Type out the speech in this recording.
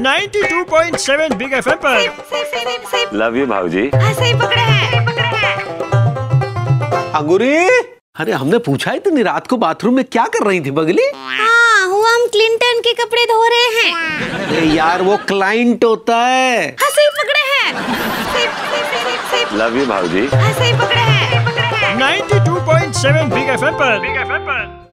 92.7 big FM पर। Love you भाऊजी हाँ सही पकड़े हैं। पकड़े हैं। अंगूरी? अरे हमने पूछा ही नहीं रात को बाथरूम में क्या कर रही थी बगली? हाँ हुआ हम क्लिंटन के कपड़े धो रहे हैं। अरे यार वो क्लाइंट होता है। हाँ सही पकड़े हैं। लव यू भाऊजी हाँ सही पकड़े हैं। 92.7 बिग एफएम पर। बिग